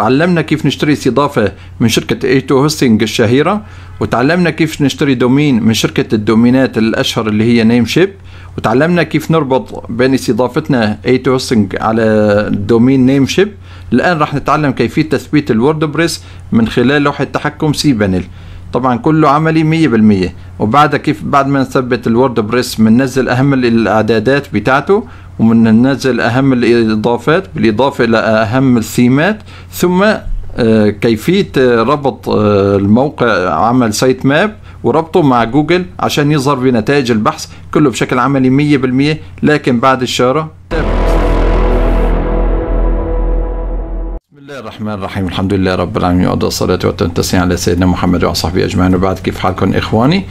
وتعلمنا كيف نشتري استضافة من شركة A2 Hosting الشهيرة وتعلمنا كيف نشتري domain من شركة ال domain ات الأشهر اللي هي Namecheap وتعلمنا كيف نربط بين استضافتنا A2 Hosting على ال domain Namecheap الآن راح نتعلم كيفية تثبيت ال WordPress من خلال لوحة تحكم cPanel طبعا كله عملي مية بالمية. وبعد كيف بعد ما نثبت ال WordPress بننزل أهم الإعدادات بتاعته وبننزل أهم الإضافات بالإضافة إلى أهم الثيمات ثم آه، كيفية ربط آه، الموقع عمل sitemap وربطه مع جوجل عشان يظهر بنتائج البحث كله بشكل عملي مية بالمية لكن بعد الشارة الله الرحمن الرحيم الحمد لله رب العالمين وأفضل الصلاة والتسليم على سيدنا محمد وعلى صحبه أجمعين وبعد كيف حالكم إخواني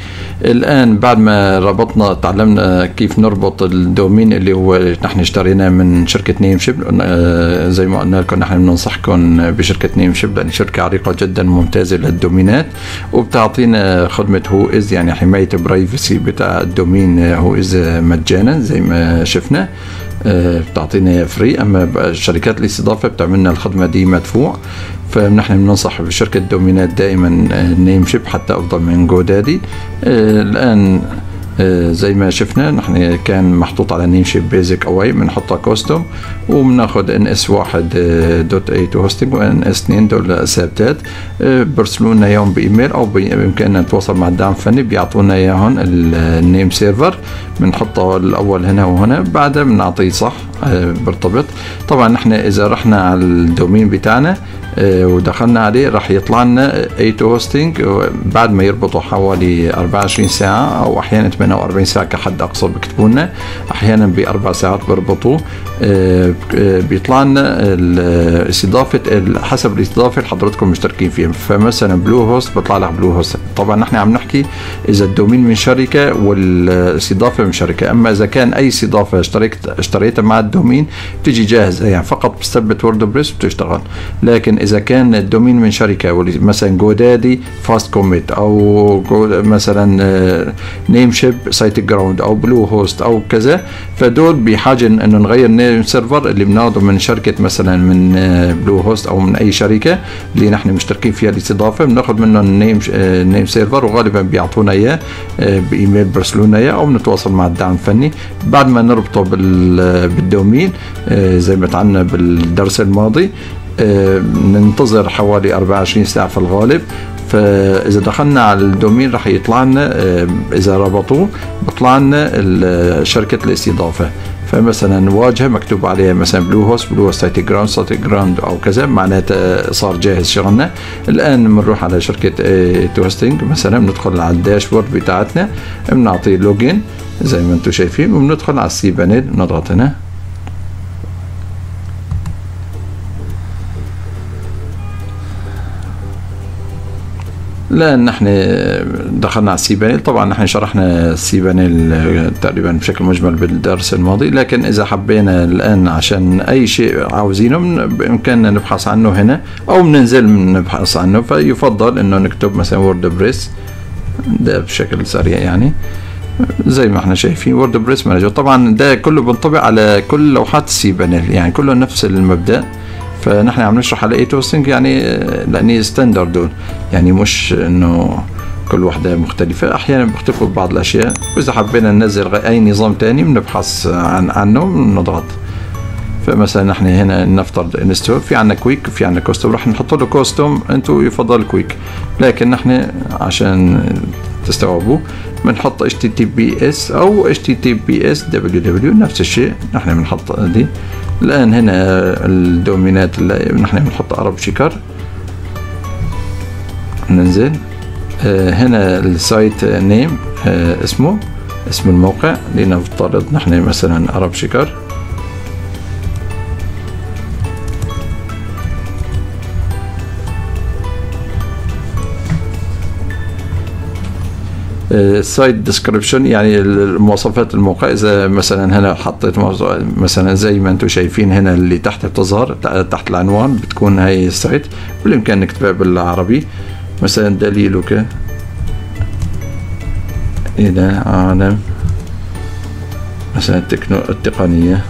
الآن بعد ما ربطنا تعلمنا كيف نربط ال domain اللي هو نحن اشتريناه من شركة Namecheap آه، زي ما قلنا لكم نحن بننصحكم بشركة Namecheap لأن شركة عريقة جدا ممتازة لل domain ات. وبتعطينا خدمة Whois يعني حماية privacy بتاع ال domain Whois مجانا زي ما شفنا. آه، بتعطينا free. أما شركات الاستضافة بتعملنا الخدمة دي مدفوع. فنحن بننصح بشركة domain ات دائما Namecheap حتى أفضل من GoDaddy. آه، الآن آه، زي ما شفنا نحن كان محطوط على Namecheap basic أواي بنحطها custom وبناخذ NS واحد dot A2 Hosting و NS 2 دول ثابتات. برسلوا لنا اياهم بإيميل أو بإمكاننا نتواصل مع الدعم الفني بيعطونا اياهم ال name server. بنحطه الأول هنا وهنا بعدها بنعطيه صح آه، برتبط طبعا نحن إذا رحنا على ال domain بتاعنا آه، ودخلنا عليه راح يطلع لنا A2 Hosting بعد ما يربطوا حوالي 24 ساعة أو أحيانا 48 ساعة كحد اقصى بكتبوا لنا أحيانا بأربع ساعات بربطوه. آه، بيطلع لنا الاستضافه حسب الاستضافة اللي حضرتكم مشتركين فيها. فمثلا Bluehost بيطلع لك Bluehost طبعا نحن عم نحكي إذا ال domain من شركة والاستضافة من شركة. أما إذا كان أي استضافة اشتريت اشتريتها مع ال domain بتجي جاهزة. يعني فقط بتثبت WordPress وبتشتغل. لكن إذا كان ال domain من شركة مثلا GoDaddy FastComet أو مثلا Namecheap SiteGround أو Bluehost أو كذا فدول بحاجة إنه نغير server اللي بناخده من شركة مثلا من Bluehost أو من أي شركة اللي نحن مشتركين فيها الاستضافه بناخذ منهم ال name name server وغالبا بيعطونا إياه بإيميل برسلونا إياه أو بنتواصل مع الدعم الفني. بعد ما نربطه بال domain زي ما تعلمنا بالدرس الماضي ننتظر حوالي 24 ساعة في الغالب. فإذا دخلنا على ال domain راح يطلع لنا إذا ربطوه بيطلع لنا شركة الاستضافة. فمثلا واجهة مكتوب عليها مثلا بلو هوست بلو هوست سايت جراوند سايت جراوند أو كذا معناتها صار جاهز شغلنا. الآن بنروح على شركة A2 Hosting مثلا بندخل على ال dashboard بتاعتنا بنعطي login زي ما أنتم شايفين وبندخل على ال cPanel بنضغط هنا. لا نحن دخلنا على ال cPanel طبعا نحن شرحنا ال cPanel تقريبا بشكل مجمل بالدرس الماضي. لكن إذا حبينا الآن عشان أي شيء عاوزينه بإمكاننا نبحث عنه هنا أو بننزل نبحث عنه. فيفضل إنه نكتب مثلا WordPress ده بشكل سريع يعني زي ما إحنا شايفين WordPress Manager طبعا ده كله بينطبق على كل لوحات ال cPanel يعني كله نفس المبدأ. فنحن عم نشرح على اي hosting يعني لأني standard دول. يعني مش إنه كل وحدة مختلفة. أحيانا بيختلفوا ببعض الأشياء. وإذا حبينا ننزل أي نظام تاني بنبحث عن عنه بنضغط فمثلا نحن هنا نفترض install في عندنا quick في عندنا custom رح نحط له custom أنتم يفضل quick لكن نحن عشان تستوعبوا بنحط HTTPS أو HTTPS www نفس الشيء. نحن بنحط دي. الآن هنا الدومينات اللي نحن بنحط عرب شكر. ننزل. آه، هنا ال site name آه، اسمه اسم الموقع لنفترض نحن مثلا عرب شكر. ال site description يعني مواصفات الموقع. إذا مثلا هنا حطيت مثلا زي ما أنتم شايفين هنا اللي تحت بتظهر تحت العنوان بتكون هاي ال site. بالامكان نكتبها بالعربي. مثلا دليلك. إلى عالم. مثلا التكنو التقنية.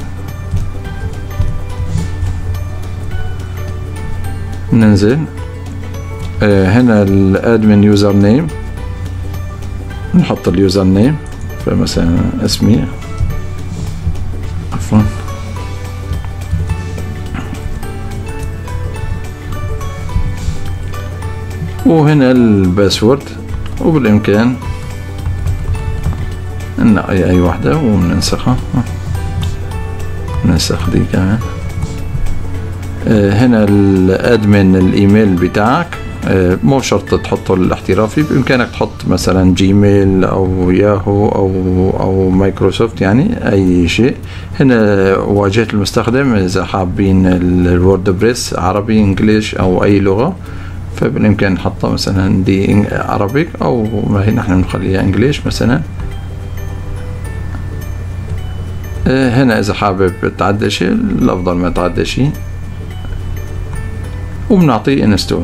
ننزل. آه، هنا ال admin username نحط ال username فمثلا اسمي. عفوا. وهنا ال password وبالإمكان ننقي أي واحدة وننسخها. ننسخ دي كمان. آه، هنا ال admin ال email بتاعك. مو شرط تحطه الاحترافي بإمكانك تحط مثلا Gmail أو ياهو أو أو مايكروسوفت يعني أي شيء. هنا واجهة المستخدم إذا حابين ال WordPress عربي English أو أي لغة فبالإمكان نحطها مثلا دي Arabic أو ما هي نحن بنخليها English مثلا. آه، هنا إذا حابب تعدل شيء الأفضل ما تعدل شيء. وبنعطيه install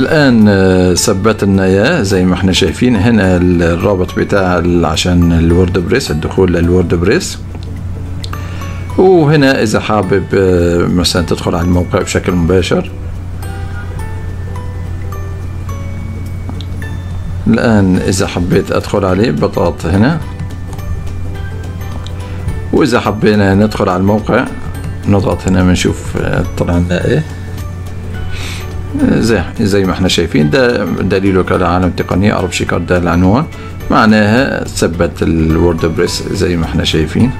الآن ثبت لنا اياه زي ما إحنا شايفين هنا الرابط بتاع عشان ال WordPress الدخول لل WordPress. وهنا إذا حابب آه، مثلا تدخل على الموقع بشكل مباشر. الآن إذا حبيت أدخل عليه بضغط هنا. وإذا حبينا ندخل على الموقع نضغط هنا بنشوف آه، طلع لنا إيه زي زي ما إحنا شايفين ده دليله كالعالم تقنية عرب شيكار ده العنوان. معناها ثبت الورد بريس زي ما إحنا شايفين.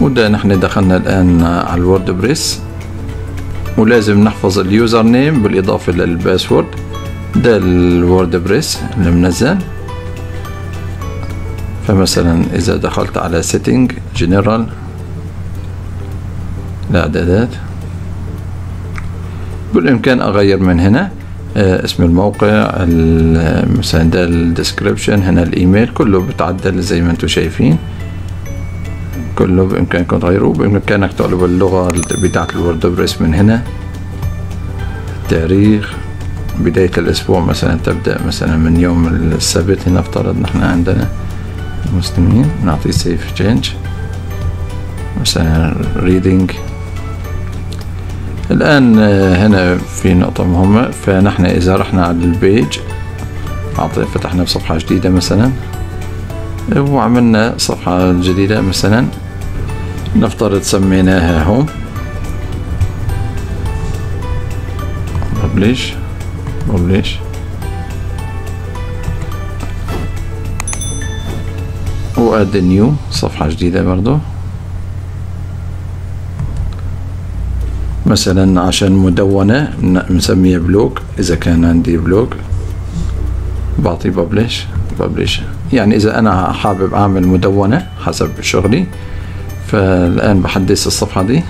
وده نحن دخلنا الآن على الورد بريس. ولازم نحفظ ال username بالإضافة لل password ده ال WordPress اللي منزل فمثلا إذا دخلت على setting general الإعدادات بالإمكان أغير من هنا آه، اسم الموقع مثلا ده ال description هنا الإيميل كله بتعدل زي ما أنتم شايفين. كله بإمكانكم تغيروه بإمكانك تقلب اللغة بتاعة ال WordPress من هنا. التاريخ بداية الأسبوع مثلا تبدأ مثلا من يوم السبت نفترض نحن عندنا مسلمين نعطي save change مثلا reading الآن هنا في نقطة مهمة. فنحن إذا رحنا على ال page فتحنا بصفحة جديدة مثلا. وعملنا صفحة جديدة مثلا. نفترض سميناها home. publish publish و add new صفحة جديدة برضو. مثلا عشان مدونة مسميها blog إذا كان عندي blog بعطي publish publish يعني إذا أنا حابب أعمل مدونة حسب شغلي فالآن بحدث الصفحة دي.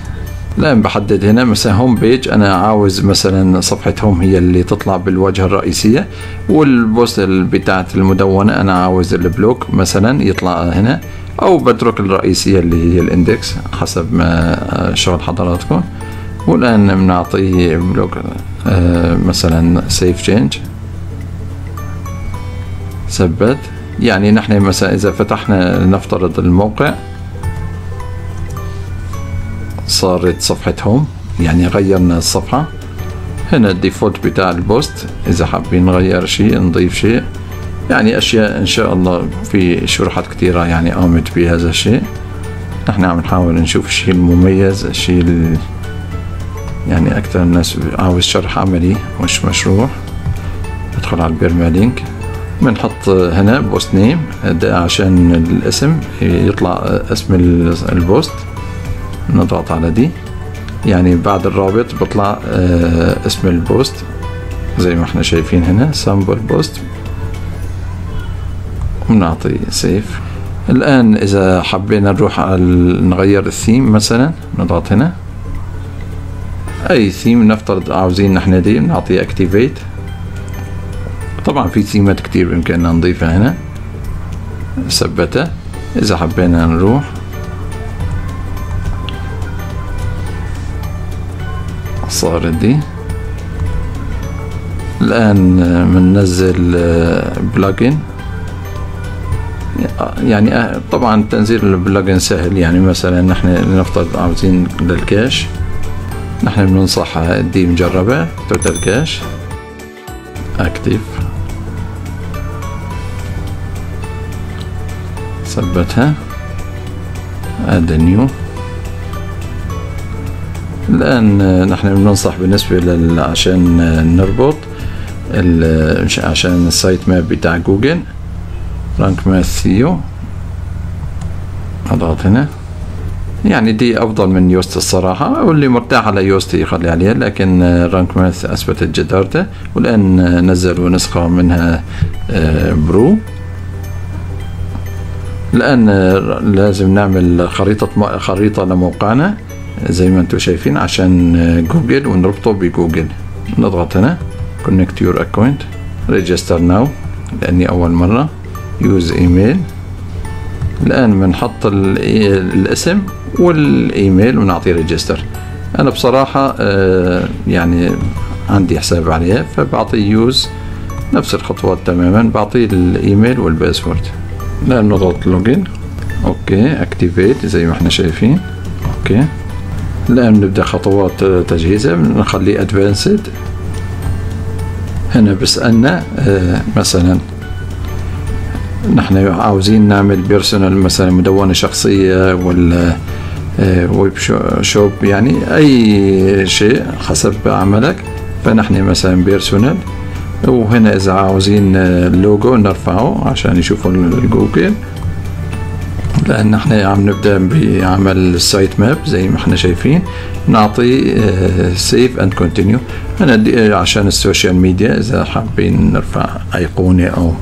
الآن بحدد هنا مثلا home page أنا عاوز مثلا صفحة home هي اللي تطلع بالواجهة الرئيسية وال post بتاعت المدونة أنا عاوز ال blog مثلا يطلع هنا أو بترك الرئيسية اللي هي ال index حسب ما شغل حضراتكم. والآن بنعطيه blog آه مثلا save change ثبت. يعني نحن مثلا إذا فتحنا نفترض الموقع صارت صفحة home يعني غيرنا الصفحة. هنا ال default بتاع ال post إذا حابين نغير شيء نضيف شيء. يعني أشياء إن شاء الله في شروحات كثيرة يعني قامت بهذا الشيء. نحن عم نحاول نشوف الشيء المميز الشيء يعني أكثر الناس عاوز شرح عملي مش مشروع. ندخل على ال permalink بنحط هنا post name ده عشان الاسم يطلع اسم ال post. نضغط على دي. يعني بعد الرابط بيطلع آه، اسم ال post. زي ما إحنا شايفين هنا sample post. ونعطي save. الآن إذا حبينا نروح على نغير الثيم مثلا نضغط هنا. أي ثيم نفترض عاوزين نحن دي نعطي activate طبعا في ثيمات كتير بإمكاننا نضيفها هنا. ثبتها. إذا حبينا نروح. صارت دي. الآن بننزل plugin يعني آه، طبعا تنزيل ال plugin سهل. يعني مثلا نحن نفترض عاوزين لل cache. نحن بننصح دي مجربة Total Cache. activate ثبتها. add new الآن نحن بننصح بالنسبة لل... عشان نربط. عشان ال sitemap بتاع جوجل. Rank Math SEO اضغط هنا يعني دي أفضل من Yoast الصراحة واللي مرتاح على Yoast يخلي عليها لكن Rank Math أثبتت جدارته والآن نزلوا نسخة منها Pro. الآن لازم نعمل خريطة خريطة لموقعنا زي ما أنتم شايفين عشان جوجل ونربطه بجوجل. نضغط هنا connect your account register now لأني أول مرة use email. الآن بنحط الاسم. والإيميل ونعطيه register. أنا بصراحة يعني عندي حساب عليها فبعطيه use نفس الخطوات تماما. بعطيه الإيميل وال password. الان نضغط login. okay activate زي ما إحنا شايفين. okay. الآن نبدأ خطوات تجهيزه نخليه advanced هنا بسألنا مثلا نحن عاوزين نعمل personal مثلا مدونة شخصية ولا web shop يعني أي شيء حسب عملك فنحن مثلا personal وهنا إذا عاوزين اللوجو نرفعه عشان يشوفوا الجوجل لأن إحنا عم نبدأ بعمل ال sitemap زي ما إحنا شايفين. نعطي save and continue أنا عشان ال social media إذا حابين نرفع أيقونة أو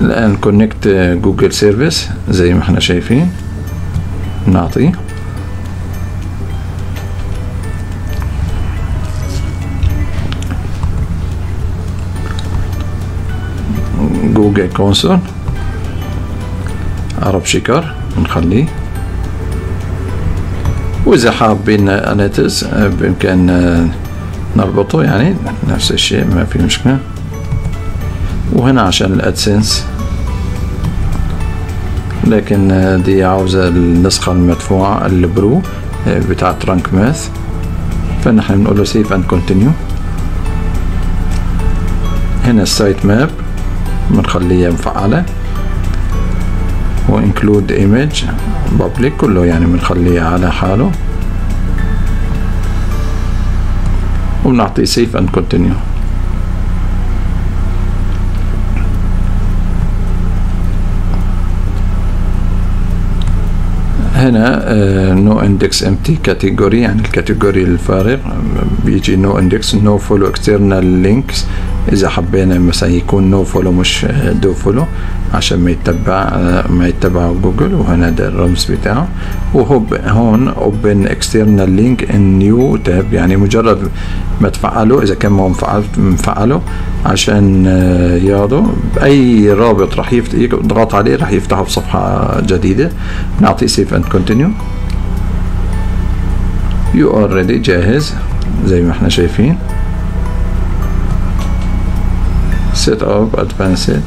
الان connect Google services زي ما إحنا شايفين. نعطي. Google Console عرب شكر نخليه وإذا حابين analytics بإمكان نربطه يعني نفس الشيء ما في مشكلة. وهنا عشان ال AdSense. لكن دي عاوزة النسخة المدفوعة ال Pro بتاعت Rank Math. فنحن بنقول له save and continue هنا ال sitemap بنخليها مفعلة و include image public كله يعني بنخليه على حاله. وبنعطيه save and continue هنا noindex empty category يعني ال category الفارغ. بيجي noindex nofollow external links إذا حبينا مثلا يكون nofollow مش dofollow عشان ما يتبع ما يتبع جوجل وهنا ده الرمز بتاعه. وهو هون open external link in new tab يعني مجرد ما تفعله إذا كان ما مفعل مفعله عشان ياخده. أي رابط راح يضغط عليه راح يفتحه بصفحه جديدة. نعطيه save and continue you already جاهز زي ما إحنا شايفين. Set up advanced.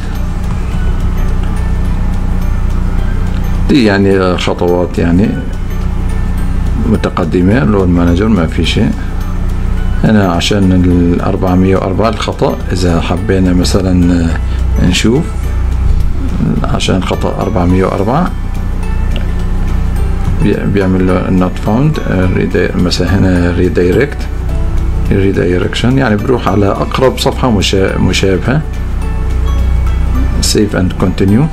دي يعني خطوات يعني متقدمة role manager ما في شيء. هنا عشان ال 404 الخطأ إذا حبينا مثلا نشوف عشان خطأ 404 بيعمل له not found مثلا هنا redirect redirection يعني بروح على أقرب صفحة مشابهة. save and continue.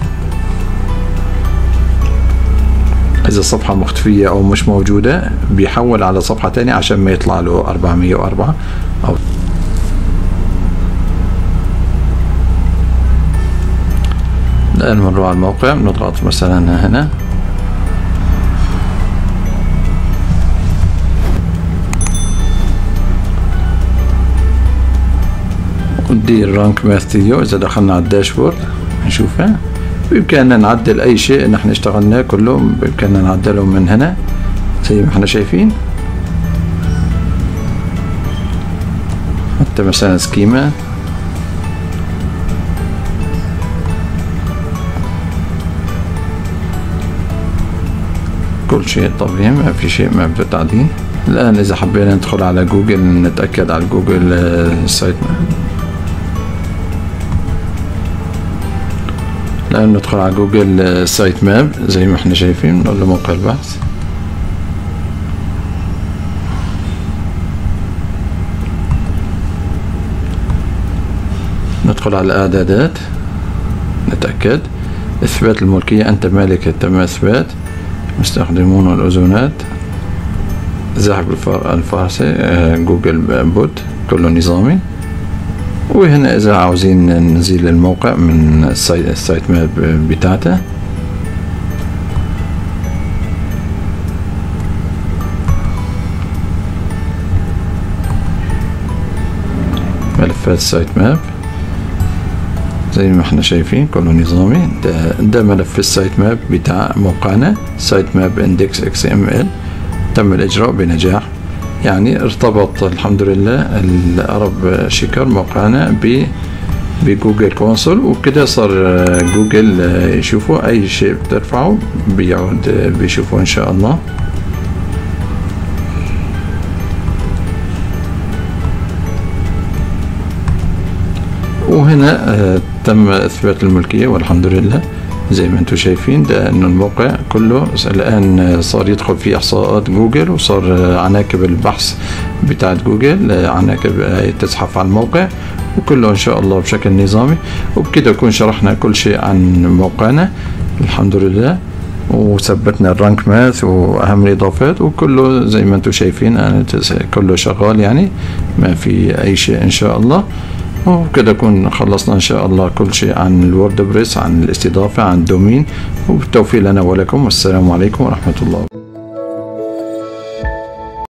إذا الصفحة مختفية أو مش موجودة بيحول على صفحة تانية عشان ما يطلع له 404 أو الآن بنروح على الموقع نضغط مثلا هنا. دي ال Rank Math SEO إذا دخلنا على ال dashboard نشوفها بإمكاننا نعدل أي شيء نحن اشتغلناه كله بإمكاننا نعدله من هنا زي ما إحنا شايفين. حتى مثلا schema كل شيء طبيعي ما في شيء ما بتعديه. الآن إذا حبينا ندخل على جوجل نتأكد على جوجل آه، site نا. الآن ندخل على جوجل sitemap زي ما إحنا شايفين نقول له موقع البحث. ندخل على الإعدادات نتأكد. إثبات الملكية أنت مالك تم إثبات. مستخدمون الأذونات زحف الفارسي آه، Googlebot كله نظامي. وهنا إذا عاوزين نزيل الموقع من ال sitemap بتاعته. ملفات ال sitemap. زي ما إحنا شايفين كله نظامي. ده, ده ملف ال sitemap بتاع موقعنا sitemap index XML. تم الإجراء بنجاح. يعني ارتبط الحمد لله العرب شكر موقعنا ب ب Google Console وكده صار جوجل يشوفوا أي شيء بترفعه بيعود بيشوفوا إن شاء الله. وهنا آه، تم إثبات الملكية والحمد لله. زي ما أنتم شايفين ده إنه الموقع كله الآن صار يدخل في إحصاءات جوجل وصار عناكب البحث بتاعت جوجل عناكب تزحف على الموقع وكله إن شاء الله بشكل نظامي. وبكده نكون شرحنا كل شيء عن موقعنا الحمد لله. وثبتنا Rank Math وأهم الإضافات وكله زي ما أنتم شايفين كله شغال يعني ما في أي شيء إن شاء الله. وكده نكون خلصنا إن شاء الله كل شيء عن الوردبريس عن الاستضافة عن الدومين. وبالتوفيق لنا ولكم والسلام عليكم ورحمة الله